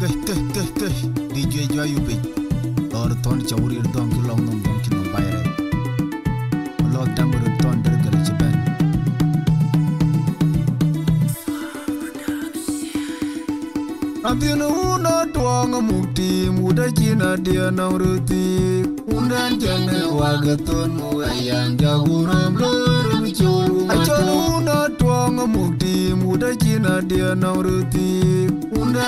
teh teh teh teh. DJ Jayu pe or ton chawri dong long nom dong kin bayre lo damur ton der gal chiban Abinu na tuang mukti muda China dia nang ruti. Undan jane wagatun wayang jaguram lurum curung Acanu na tuang mukti muda China dia nang ruti.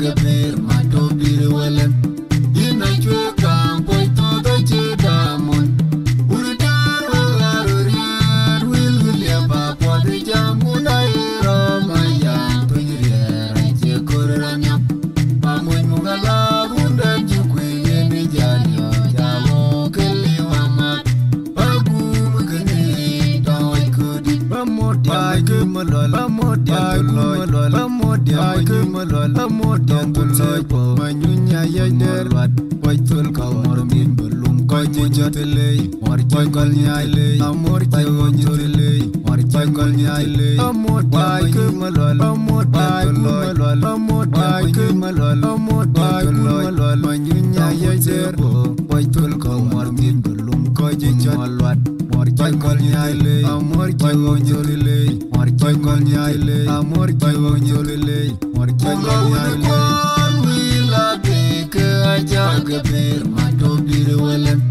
good man. Bamodia tuloi po Manyunya yaider Koy tul ka mor min belum Koy jijatele Mor jangol nyaile Amor jangole Mor jangol nyaile Bamodia ke malol Bamodia malol Bamodia ke malol Bamodia malol Manyunya yaider Koy tul ka mor min belum Koy jijatele Mor jangol nyaile Amor jangole Mor jangol nyaile Amor jangole Mor jangol nyaile jaga bir ma do bir walem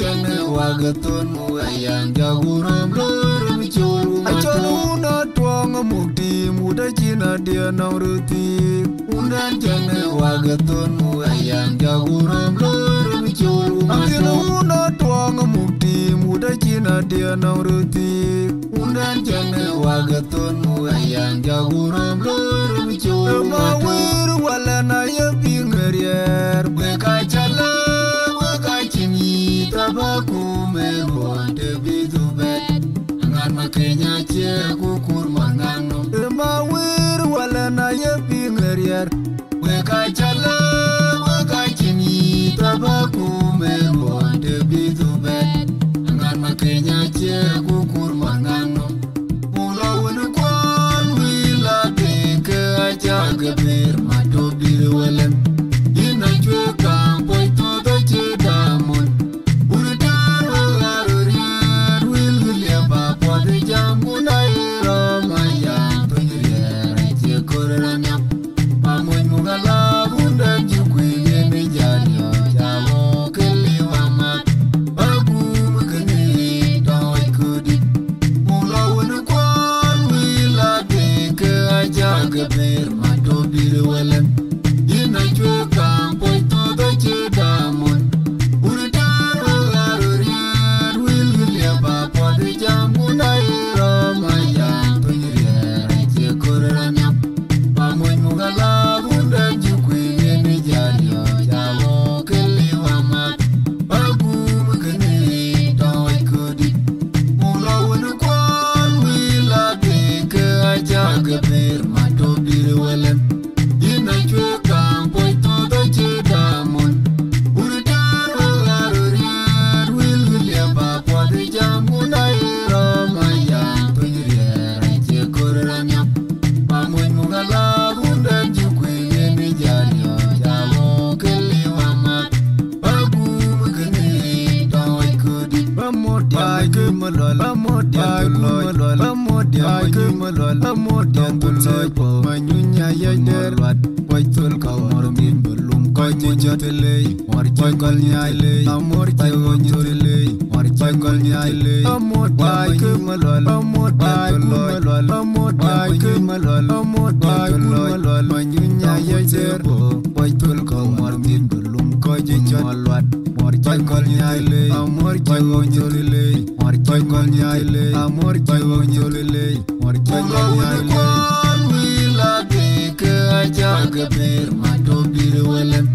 kenne wagatun muayyan jaguram loram choru achonu na twang mukti mudachina dia nauruti undan kenne wagatun muayyan jaguram loram choru achonu na twang mukti mudachina dia nauruti undan kenne wagatun muayyan jaguram loram choru ma wir walana kenya che kukur manano ma wir wala na ye bi ngarier we ka chala we ka chini tabaku me wonde bi dube ngan ma kenya che kukur manano ulo won kon wi la te ka Bamodia kumalol Bamodia kumalol Bamodia kumalol Manyunya yader Waitul kawar min belum Koi jatele Warjai kol nyale Amor jago nyurele Warjai kol nyale Bamodia kumalol Bamodia kumalol Bamodia kumalol Bamodia kumalol Manyunya yader Waitul kawar min belum Koi jatele Warjai kol nyale Amor jago nyurele Warjai kol nyale Amor jago nyurele Warjai kol nyale Wila deke aja gebir matobir welen